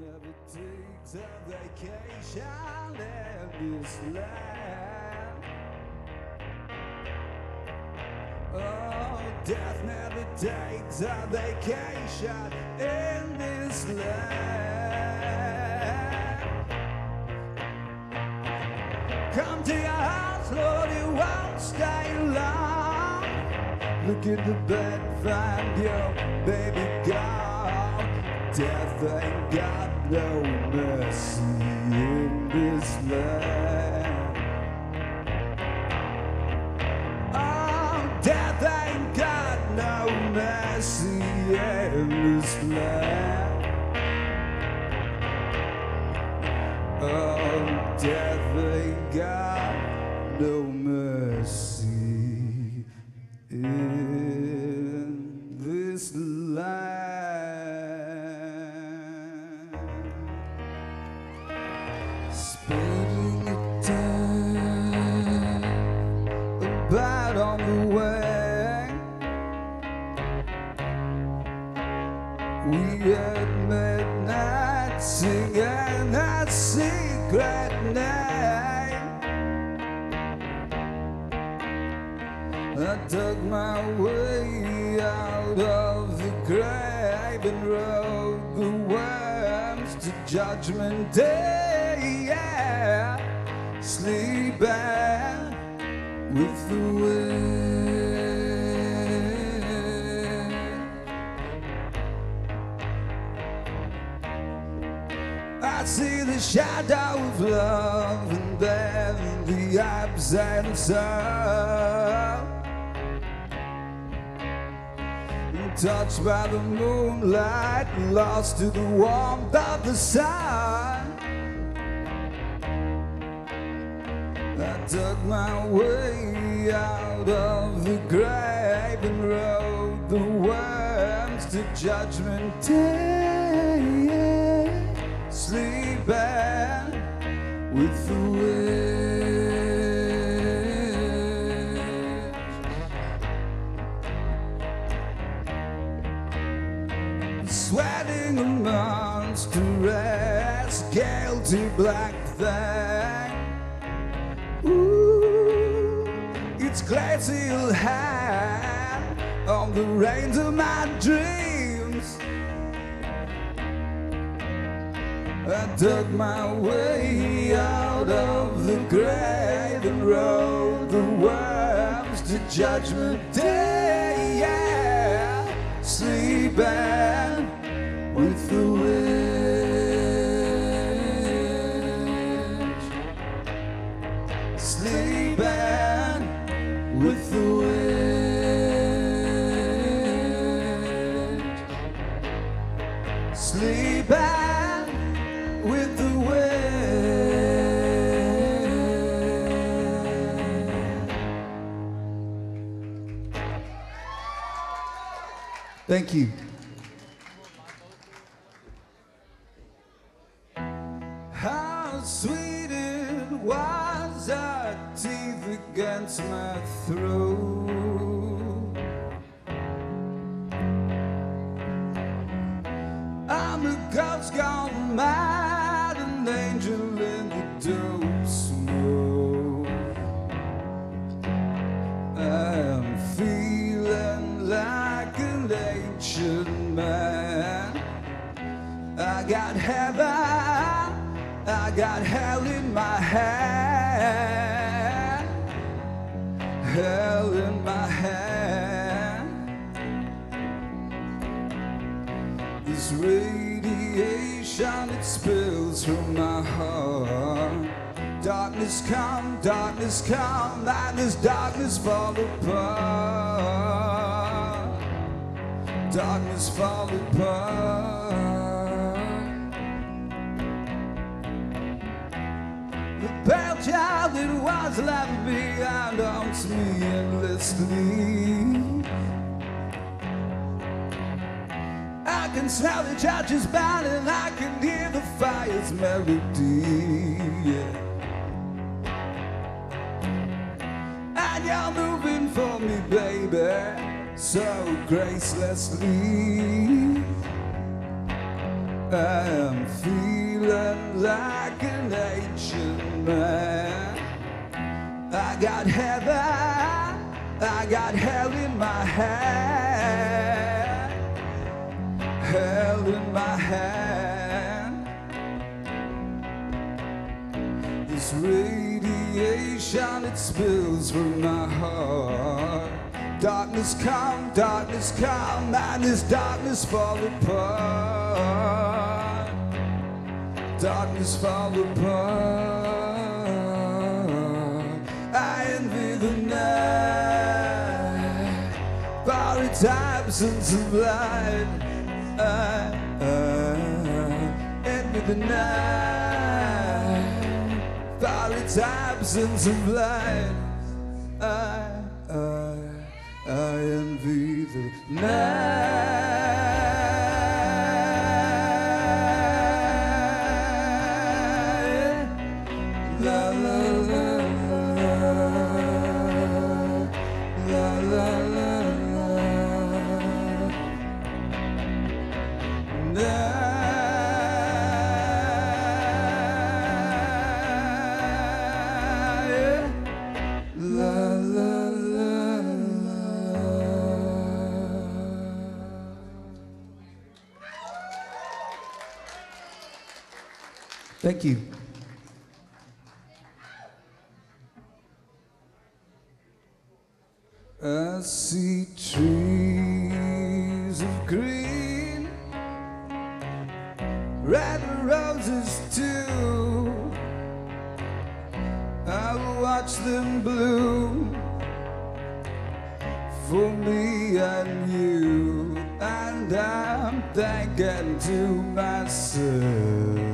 never takes a vacation in this land. Oh, death never takes a vacation in this land. Come to your house, Lord, it won't stay long. Look at the bed, find your baby gone. Death ain't got no mercy in this land. Oh, death ain't got no mercy in this land. Oh, death ain't got no We at midnight singing that secret name. I dug my way out of the grave and rode the worms to Judgment Day. Yeah, sleeping with the wind. Shadow of love and then the absence of. Touched by the moonlight, lost to the warmth of the sun. I dug my way out of the grave and rode the worms to judgment day. Sleeping with the wind. Sweating a monstrous, guilty black thing. Ooh, its glacial hand on the reins of my dreams. I dug my way out of the grave and rode the worms to judgment day. Yeah, sleeping with the wind, Thank you. How sweet it was, her teeth against my throat. I'm a ghost gone mad, got hell in my hand. Hell in my hand. This radiation, it spills from my heart. Darkness come, darkness come, this darkness fall apart. Darkness fall apart. Child that was left behind haunts me endlessly. I can smell the churches burning, I can hear the fire's melody. Yeah. And you're moving for me, baby, so gracelessly. I'm feeling like an ancient man. I got heaven, I got hell in my hand. Hell in my hand. This radiation, it spills from my heart. Darkness come, darkness come, and this darkness fall apart. Darkness fall apart. I envy the night its absence of light. I, uh, uh, I envy the night its absence of light. I, I, I envy the night. Thank you. I see trees of green, red roses too. I watch them bloom for me and you, and I'm thinking to myself.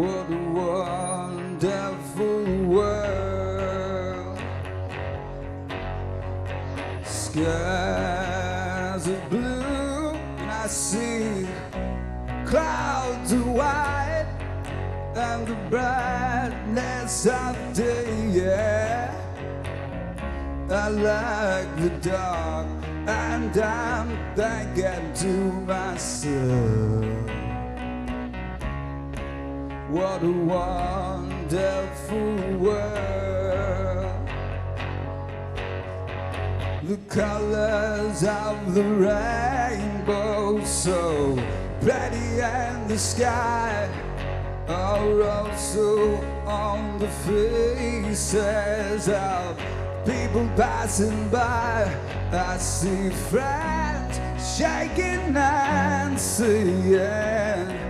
What a wonderful world. Skies are blue, and I see clouds of white, and the brightness of day. Yeah, I like the dark, and I'm thinking to myself. What a wonderful world. The colors of the rainbow so pretty and the sky are also on the faces of people passing by. I see friends shaking hands saying,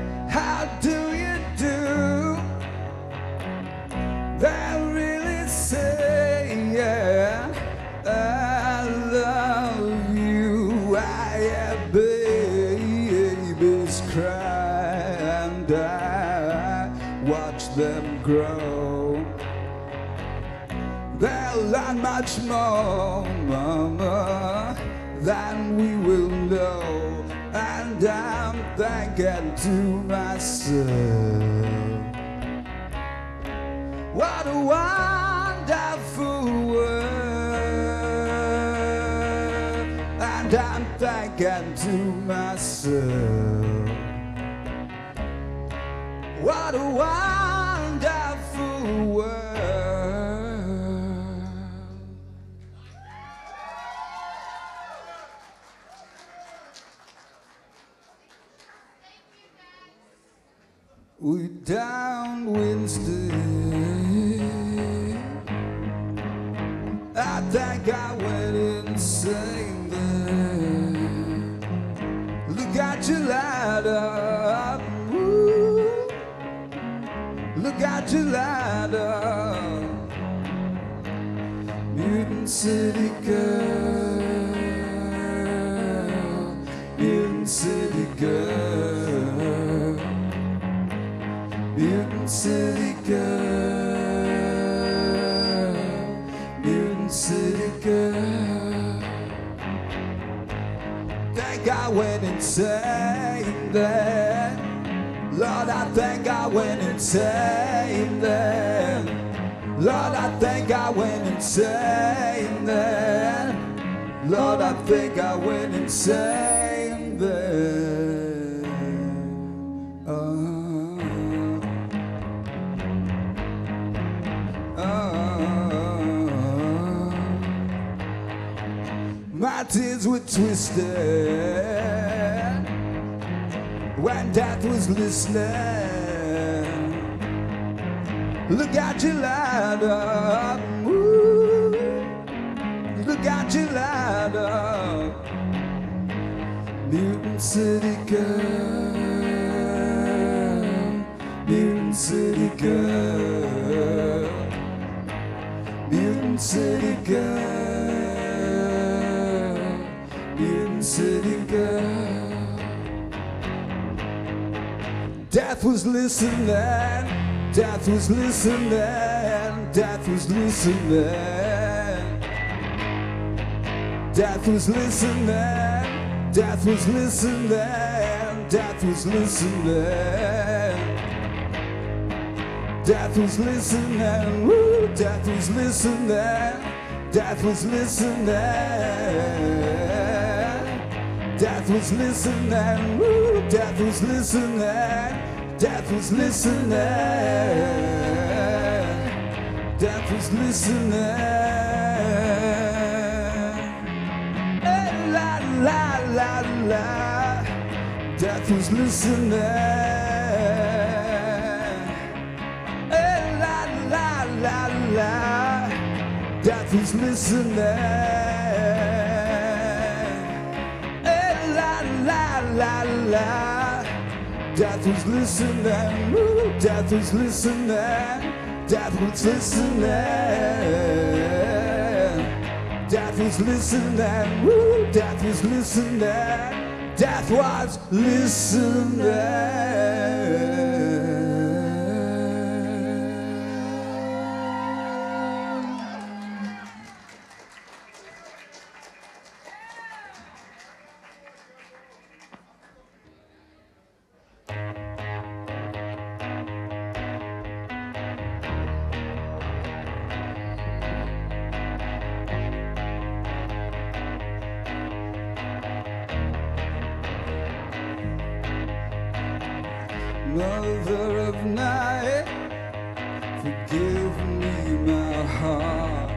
much more, mama, than we will know. And I'm thinking to myself, what a wonderful world. And I'm thinking to myself, what a wonderful Look at your ladder. Mutant City Girl. Mutant City Girl. Mutant City Girl. Mutant City Girl. Think I went insane thank I went insane then. Lord, I think I went insane then. Lord, I think I went insane then. Uh, uh, uh, my tears were twisted when death was listening. Look at your ladder, Ooh. look at your ladder, Mutant City girl, Mutant City girl, Mutant City girl, Death was listening, death was listening, death was listening. Death was listening, death was listening, death was listening. Death was listening, woo, death was listening, death was listening. Death was listening, woo, death was listening, death was listening, death was listening. Hey, eh, la la la la, death was listening. Hey, eh, la la la la, death was listening. Hey, eh, la la la la. Death was listening. Ooh, death was listening. Death was listening. Death was listening. Ooh, death was listening. Death was listening. Mother of night, forgive me my heart.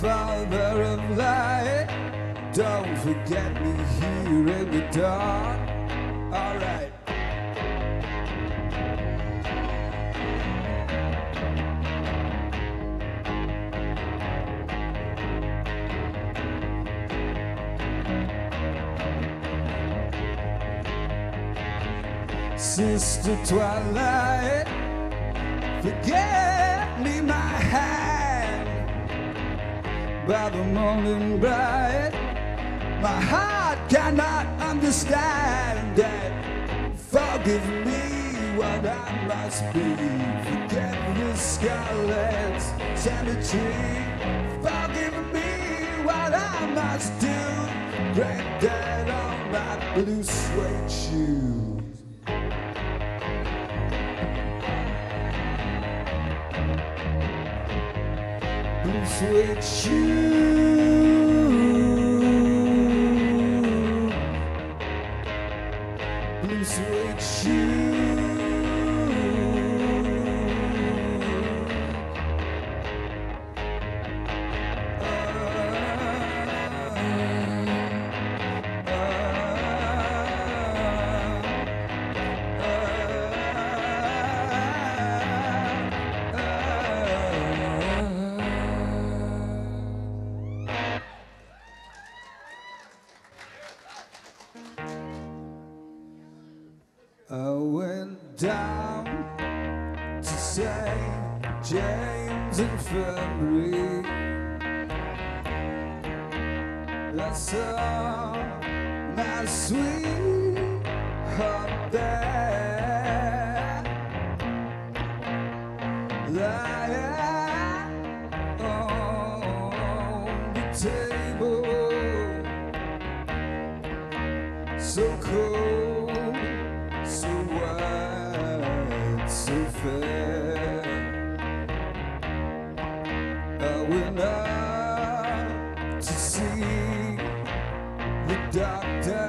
Father of light, don't forget me here in the dark. Sister Twilight, forget me my hand by the morning bright. My heart cannot understand that. Forgive me what I must be. Forget the scarlet cemetery. Forgive me what I must do. Break dead on my blue suede shoes. Blue suede I went down to St. James Infirmary. I saw my sweetheart there, Out to see the doctor.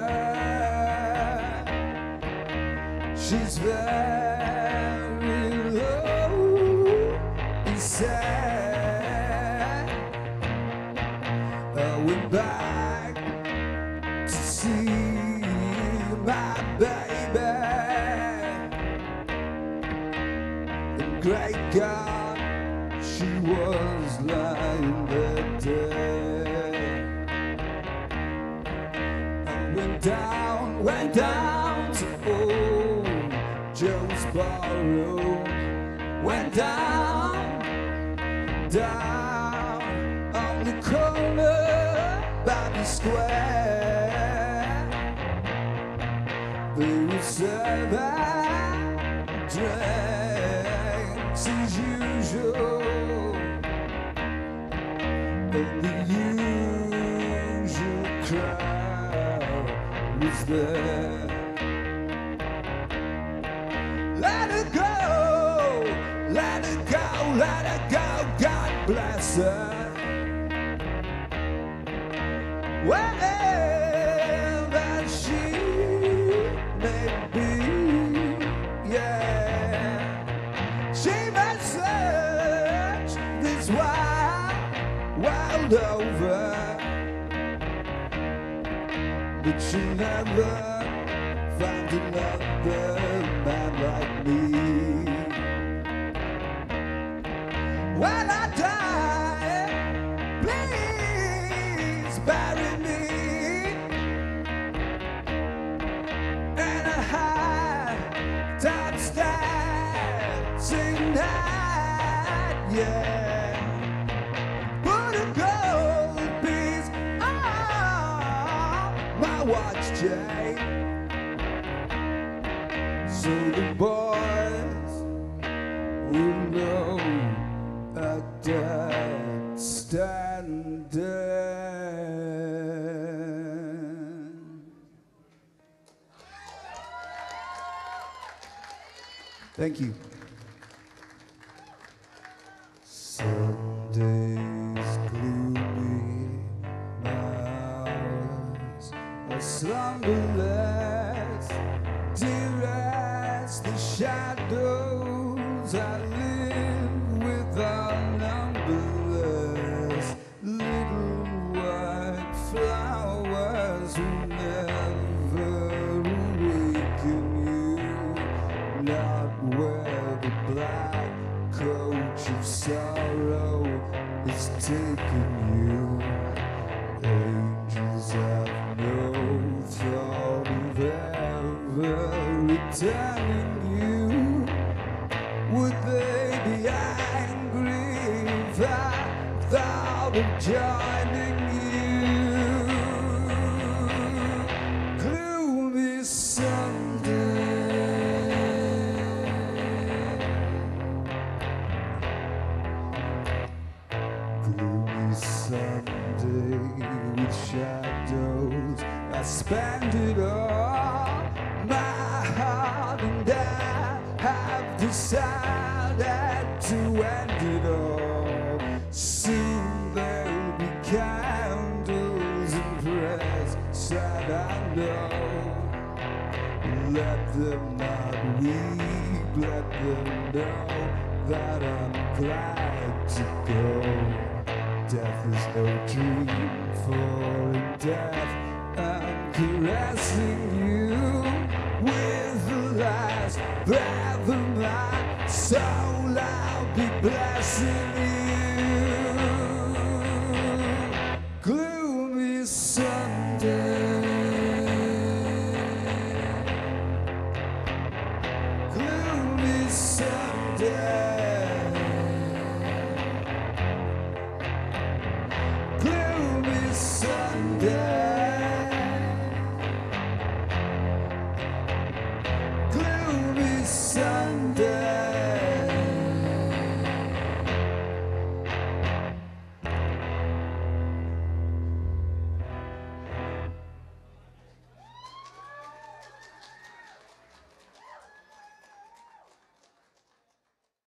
She's very down, went down to old Joe's barroom. Went down, down on the corner by the square. They were serving drinks as usual. And the crowd. Let it go, let it go, let it go, God bless her. But she never find another man like me. When I die, please bury me in a high top dancing night, yeah. Watch chain. So the boys will know I died standing. Thank you. Sunday's slumberless, dear as the shadows returning you. Would they be angry if I thought of joining to end it all. Soon there'll be candles and prayers, sad I know. Let them not weep, let them know that I'm glad to go. Death is no dream, for in death I'm caressing you with the last breath of my soul. I'll be blessing you.